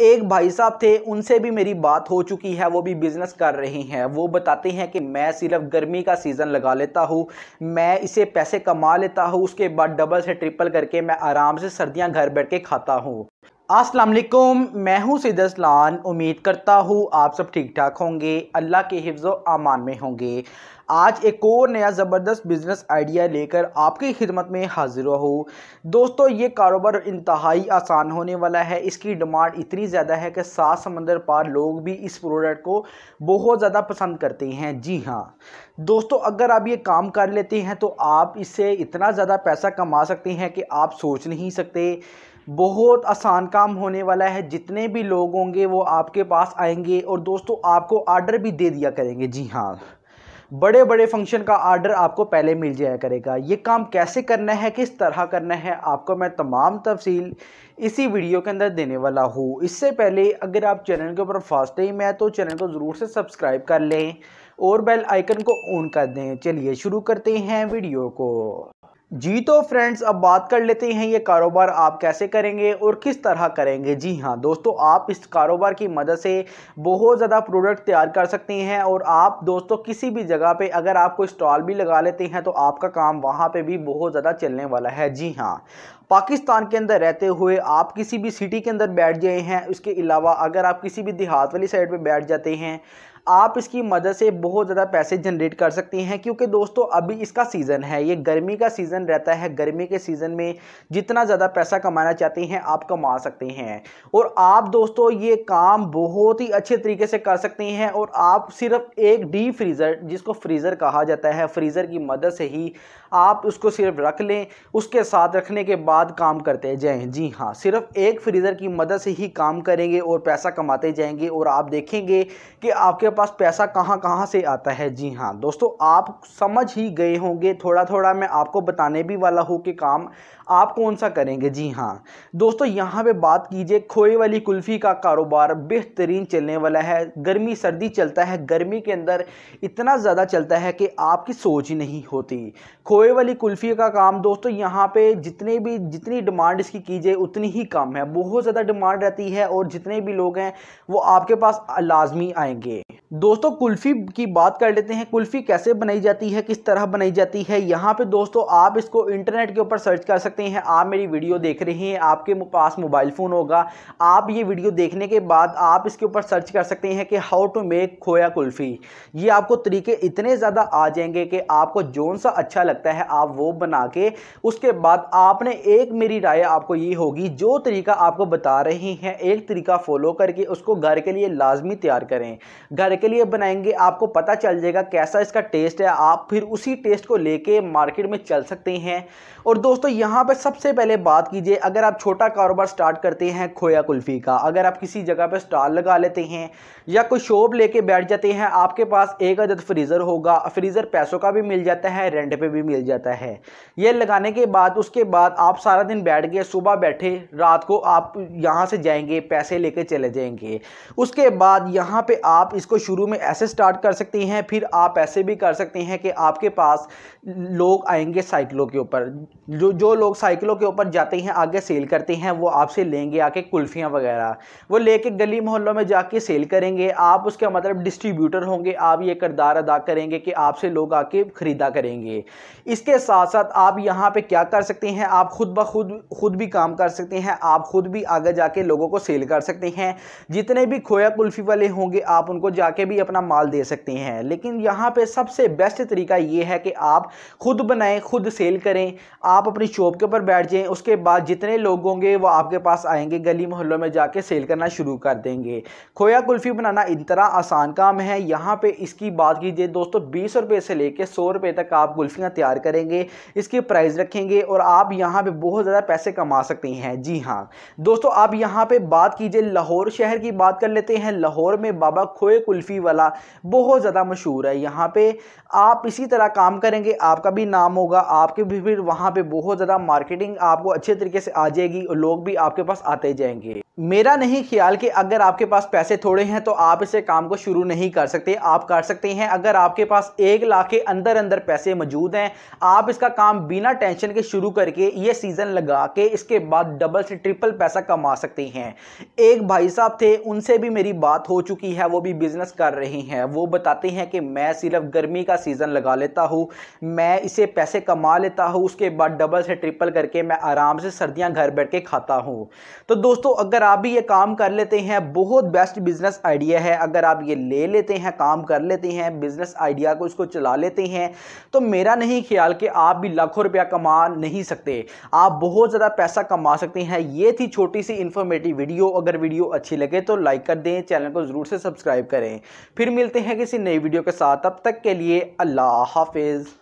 एक भाई साहब थे, उनसे भी मेरी बात हो चुकी है, वो भी बिज़नेस कर रहे हैं। वो बताते हैं कि मैं सिर्फ़ गर्मी का सीज़न लगा लेता हूँ, मैं इसे पैसे कमा लेता हूँ, उसके बाद डबल से ट्रिपल करके मैं आराम से सर्दियाँ घर बैठ के खाता हूँ। अस्सलाम वालेकुम मैं हूँ सिदसलान उम्मीद करता हूँ आप सब ठीक ठाक होंगे। अल्लाह के हिफ्ज़ अमान में होंगे। आज एक और नया ज़बरदस्त बिज़नेस आइडिया लेकर आपकी खिदमत में हाजिर हूँ दोस्तों, ये कारोबार इंतहाई आसान होने वाला है। इसकी डिमांड इतनी ज़्यादा है कि सात समंदर पार लोग भी इस प्रोडक्ट को बहुत ज़्यादा पसंद करते हैं। जी हाँ। दोस्तों, अगर आप ये काम कर लेते हैं तो आप इससे इतना ज़्यादा पैसा कमा सकते हैं कि आप सोच नहीं सकते। बहुत आसान काम होने वाला है। जितने भी लोग होंगे वो आपके पास आएँगे और दोस्तों आपको आर्डर भी दे दिया करेंगे। जी हाँ बड़े बड़े फ़ंक्शन का आर्डर आपको पहले मिल जाया करेगा। ये काम कैसे करना है, किस तरह करना है, आपको मैं तमाम तफसील इसी वीडियो के अंदर देने वाला हूँ। इससे पहले अगर आप चैनल के ऊपर फ़र्स्ट टाइम है तो चैनल को ज़रूर से सब्सक्राइब कर लें और बेल आइकन को ऑन कर दें। चलिए शुरू करते हैं वीडियो को। जी तो फ्रेंड्स अब बात कर लेते हैं ये कारोबार आप कैसे करेंगे और किस तरह करेंगे। जी हाँ दोस्तों, आप इस कारोबार की मदद से बहुत ज़्यादा प्रोडक्ट तैयार कर सकते हैं और आप दोस्तों किसी भी जगह पे अगर आप कोई स्टॉल भी लगा लेते हैं तो आपका काम वहाँ पे भी बहुत ज़्यादा चलने वाला है। जी हाँ पाकिस्तान के अंदर रहते हुए आप किसी भी सिटी के अंदर बैठ गए हैं। उसके अलावा अगर आप किसी भी देहात वाली साइड पर बैठ जाते हैं आप इसकी मदद से बहुत ज़्यादा पैसे जनरेट कर सकते हैं, क्योंकि दोस्तों, अभी इसका सीज़न है। ये गर्मी का सीज़न रहता है। गर्मी के सीज़न में जितना ज़्यादा पैसा कमाना चाहते हैं, आप कमा सकते हैं। और आप दोस्तों, ये काम बहुत ही अच्छे तरीके से कर सकते हैं, और आप सिर्फ़ एक डी फ्रीज़र जिसको फ्रीज़र कहा जाता है फ्रीज़र की मदद से ही आप उसको सिर्फ़ रख लें। उसके साथ रखने के बाद काम करते जाएँ। जी हाँ सिर्फ़ एक फ्रीज़र की मदद से ही काम करेंगे और पैसा कमाते जाएँगे, और आप देखेंगे कि आपके पास पैसा कहाँ कहाँ से आता है? जी हाँ। दोस्तों, आप समझ ही गए होंगे। थोड़ा थोड़ा मैं आपको बताने भी वाला हूँ कि काम आप कौन सा करेंगे। जी हाँ। दोस्तों, यहाँ पे बात कीजिए, खोए वाली कुल्फ़ी का कारोबार बेहतरीन चलने वाला है। गर्मी, सर्दी चलता है। गर्मी के अंदर इतना ज़्यादा चलता है कि आपकी सोच ही नहीं होती। खोए वाली कुल्फ़ी का काम दोस्तों, यहाँ पे जितने भी, जितनी डिमांड इसकी कीजिए, उतनी ही कम है। बहुत ज़्यादा डिमांड रहती है और जितने भी लोग हैं, वो आपके पास लाजमी आएँगे। दोस्तों, कुल्फ़ी की बात कर लेते हैं, कुल्फ़ी कैसे बनाई जाती है, किस तरह बनाई जाती है, यहाँ पे दोस्तों, आप इसको इंटरनेट के ऊपर सर्च कर सकते हैं, आप मेरी वीडियो देख रहे हैं, आपके पास मोबाइल फ़ोन होगा, आप ये वीडियो देखने के बाद आप इसके ऊपर सर्च कर सकते हैं कि हाउ टू मेक खोया कुल्फ़ी। ये आपको तरीके इतने ज़्यादा आ जाएँगे कि आपको जोन सा अच्छा लगता है, आप वो बना के, उसके बाद आपने एक मेरी राय आपको ये होगी, जो तरीका आपको बता रहे हैं, एक तरीका फॉलो करके उसको घर के लिए लाजमी तैयार करें। घर के लिए बनाएँगे, आपको पता चल जाएगा कैसा इसका टेस्ट है। आप फिर उसी टेस्ट को लेके मार्केट में चल सकते हैं। और दोस्तों, यहाँ पर सबसे पहले बात कीजिए, अगर आप छोटा कारोबार स्टार्ट करते हैं खोया कुल्फ़ी का, अगर आप किसी जगह पर स्टॉल लगा लेते हैं या कोई शॉप लेके बैठ जाते हैं, आपके पास एक अदद फ्रीज़र होगा। फ्रीज़र पैसों का भी मिल जाता है रेंट पे भी मिल जाता है। ये लगाने के बाद, उसके बाद आप सारा दिन बैठ गए, सुबह बैठे, रात को आप यहाँ से जाएँगे, पैसे लेके चले जाएँगे। उसके बाद यहाँ पे आप इसको शुरू में ऐसे स्टार्ट कर सकते हैं, फिर आप ऐसे भी कर सकते हैं कि आपके पास लोग आएँगे साइकिलों के ऊपर। जो जो लोग साइकिलों के ऊपर जाते हैं, आगे सेल करते हैं, वो आपसे लेंगे आके कुल्फ़ियाँ वगैरह। वो लेके गली मोहल्लों में जाके सेल करेंगे। आप उसका मतलब डिस्ट्रीब्यूटर होंगे। आप ये करदार अदा करेंगे कि आपसे लोग आके ख़रीदा करेंगे। इसके साथ साथ आप यहाँ पर क्या कर सकते हैं? आप खुद ब खुद खुद भी काम कर सकते हैं। आप खुद भी आगे जाके लोगों को सेल कर सकते हैं। जितने भी खोया कुल्फ़ी वाले होंगे, आप उनको जाके भी अपना माल दे सकते हैं। लेकिन यहाँ पे सबसे बेस्ट तरीका ये है कि आप खुद बनाएँ, खुद सेल करें, आप अपनी शॉप के ऊपर बैठ जाएँ, उसके बाद जितने लोग होंगे वो आपके पास आएँगे, गली मोहल्लों में जाके सेल करना शुरू कर देंगे। खोया कुल्फ़ी बनाना इतना आसान काम है, यहाँ पर इसकी बात कीजिए दोस्तों, बीस रुपये से लेकर सौ रुपये तक आप कुल्फ़ियाँ तैयार करेंगे, इसकी प्राइस रखेंगे और आप यहाँ पर बहुत ज़्यादा पैसे कमा सकते हैं। जी हाँ दोस्तों आप यहाँ पर बात कीजिए, लाहौर शहर की बात कर लेते हैं। लाहौर में बाबा खोए कुल्फ़ी वाला बहुत ज़्यादा मशहूर है। यहाँ पे आप इसी तरह काम करेंगे, आपका भी नाम होगा, आपके भी फिर वहाँ पे बहुत ज़्यादा मार्केटिंग आपको अच्छे तरीके से आ जाएगी और लोग भी आपके पास आते जाएँगे। मेरा नहीं ख्याल कि अगर आपके पास पैसे थोड़े हैं तो आप इसे काम को शुरू नहीं कर सकते। आप कर सकते हैं, अगर आपके पास एक लाख के अंदर अंदर पैसे मौजूद हैं, आप इसका काम बिना टेंशन के शुरू करके, ये सीज़न लगा के, इसके बाद डबल से ट्रिपल पैसा कमा सकते हैं। एक भाई साहब थे, उनसे भी मेरी बात हो चुकी है, वो भी बिज़नेस कर रहे हैं। वो बताते हैं कि मैं सिर्फ़ गर्मी का सीज़न लगा लेता हूँ, मैं इसे पैसे कमा लेता हूँ, उसके बाद डबल से ट्रिपल करके मैं आराम से सर्दियाँ घर बैठ के खाता हूँ। तो दोस्तों, अगर आप भी ये काम कर लेते हैं, बहुत बेस्ट बिज़नेस आइडिया है। अगर आप ये ले लेते हैं, काम कर लेते हैं बिज़नेस आइडिया को इसको चला लेते हैं तो मेरा नहीं ख्याल कि आप भी लाखों रुपया कमा नहीं सकते। आप बहुत ज़्यादा पैसा कमा सकते हैं। ये थी छोटी सी इन्फॉर्मेटिव वीडियो अगर वीडियो अच्छी लगे तो लाइक कर दें चैनल को ज़रूर से सब्सक्राइब करें। फिर मिलते हैं किसी नई वीडियो के साथ। तब तक के लिए अल्लाह हाफिज़।